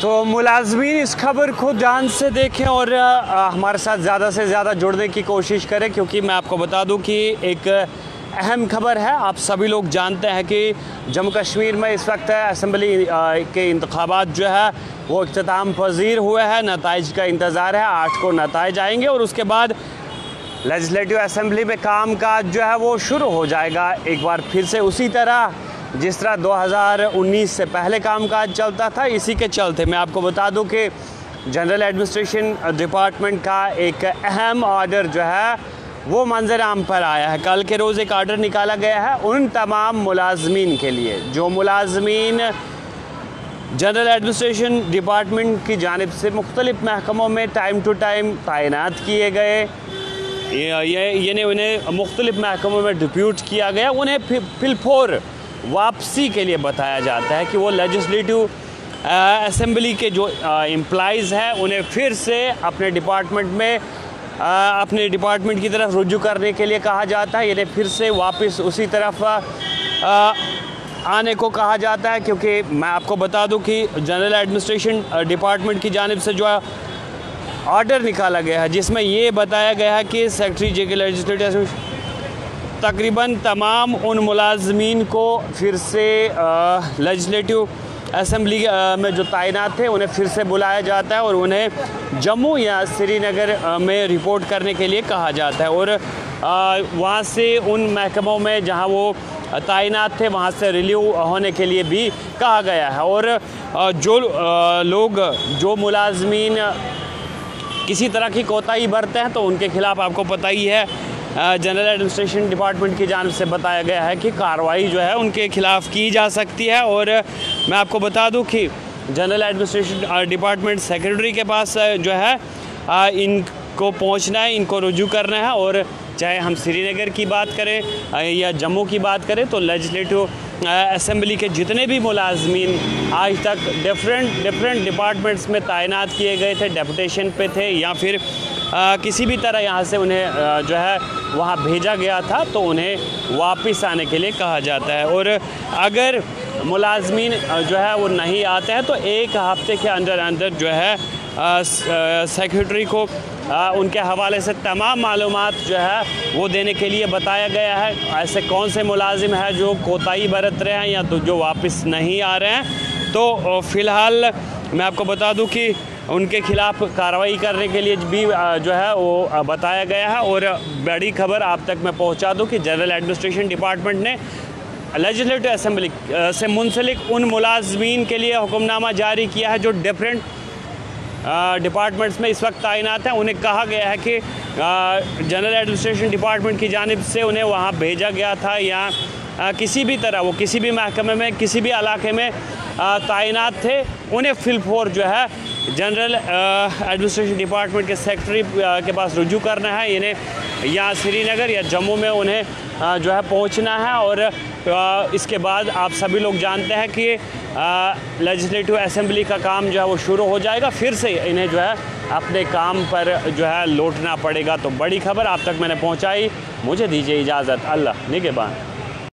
तो मुलाजमीन इस खबर को ध्यान से देखें और हमारे साथ ज़्यादा से ज़्यादा जुड़ने की कोशिश करें, क्योंकि मैं आपको बता दूँ कि एक अहम खबर है। आप सभी लोग जानते हैं कि जम्मू कश्मीर में इस वक्त असम्बली के इंतबात जो है, वो अख्ताम पजीर हुए हैं। नतज का इंतज़ार है, आठ को नतज आएँगे और उसके बाद लेजिस्लेटिव असम्बली में काम काज जो है, वो शुरू हो जाएगा एक बार फिर से। उसी तरह जिस तरह 2019 से पहले कामकाज चलता था, इसी के चलते मैं आपको बता दूँ कि जनरल एडमिनिस्ट्रेशन डिपार्टमेंट का एक अहम ऑर्डर जो है, वो मंजर आम पर आया है। कल के रोज़ एक ऑर्डर निकाला गया है उन तमाम मुलाजमीन के लिए, जो मुलाजमीन जनरल एडमिनिस्ट्रेशन डिपार्टमेंट की जानब से मुख्तलिफ़ महकमों में टाइम टू टाइम तैनात किए गए। यानी उन्हें मुख्तलिफ़ महकमों में डिप्यूट किया गया, उन्हें फिलफोर वापसी के लिए बताया जाता है कि वो लेजिस्लेटिव असम्बली के जो एम्प्लॉज़ हैं उन्हें फिर से अपने डिपार्टमेंट में आ, अपने डिपार्टमेंट की तरफ़ रुजू करने के लिए कहा जाता है। यानी फिर से वापस उसी तरफ़ आ, आने को कहा जाता है क्योंकि मैं आपको बता दूँ कि जनरल एडमिनिस्ट्रेशन डिपार्टमेंट की जानब से जो है ऑर्डर निकाला गया है जिसमें ये बताया गया है कि सेक्रेटरी जे के लेजिस्लेटिव तकरीबन तमाम उन मुलाजमीन को फिर से लेजिस्लेटिव असम्बली में जो तैनात थे, उन्हें फिर से बुलाया जाता है और उन्हें जम्मू या श्रीनगर में रिपोर्ट करने के लिए कहा जाता है। और वहाँ से उन महकमों में जहाँ वो तैनात थे, वहाँ से रिलीव होने के लिए भी कहा गया है। और जो लोग, जो मुलाजमीन किसी तरह की कोताही बरते हैं तो उनके खिलाफ़ आपको पता ही है जनरल एडमिनिस्ट्रेशन डिपार्टमेंट की जानब से बताया गया है कि कार्रवाई जो है उनके ख़िलाफ़ की जा सकती है और मैं आपको बता दूँ कि जनरल एडमिनिस्ट्रेशन डिपार्टमेंट सेक्रेटरी के पास जो है इनको पहुँचना है, इनको रुजू करना है और चाहे हम श्रीनगर की बात करें या जम्मू की बात करें तो लेजिस्लेटिव असम्बली के जितने भी मुलाजमीन आज तक डिफरेंट डिफरेंट डिपार्टमेंट्स में तैनात किए गए थे डेपुटेशन पे थे या फिर आ, किसी भी तरह यहाँ से उन्हें आ, जो है वहाँ भेजा गया था तो उन्हें वापस आने के लिए कहा जाता है। और अगर मुलाजमीन जो है वो नहीं आते हैं तो एक हफ़्ते के अंदर अंदर जो है सेक्रेटरी को आ, उनके हवाले से तमाम मालूम जो है वो देने के लिए बताया गया है। ऐसे कौन से मुलाजिम हैं जो कोताही बरत रहे हैं या तो जो वापस नहीं आ रहे हैं? तो फ़िलहाल मैं आपको बता दूँ कि उनके खिलाफ़ कार्रवाई करने के लिए भी जो है, वो बताया गया है। और बड़ी खबर आप तक मैं पहुँचा दूँ कि जनरल एडमिनिस्ट्रेशन डिपार्टमेंट ने लेजिस्लेटिव असम्बली से मुंसलिक उन मुलाजमीन के लिए हुक्मनामा जारी किया है जो डिफरेंट डिपार्टमेंट्स में इस वक्त तैनात हैं। उन्हें कहा गया है कि जनरल एडमिनिस्ट्रेशन डिपार्टमेंट की जानब से उन्हें वहाँ भेजा गया था या किसी भी तरह, वो किसी भी महकमे में, किसी भी इलाके में तैनात थे। उन्हें फिलफोर जो है जनरल एडमिनिस्ट्रेशन डिपार्टमेंट के सेक्रेटरी के पास रुजू करना है इन्हें या श्रीनगर या जम्मू में उन्हें जो है पहुँचना है और इसके बाद आप सभी लोग जानते हैं कि लेजिस्लेटिव असम्बली का काम जो है वो शुरू हो जाएगा, फिर से इन्हें जो है अपने काम पर जो है लौटना पड़ेगा। तो बड़ी खबर आप तक मैंने पहुंचाई। मुझे दीजिए इजाज़त। अल्लाह, निगेबान।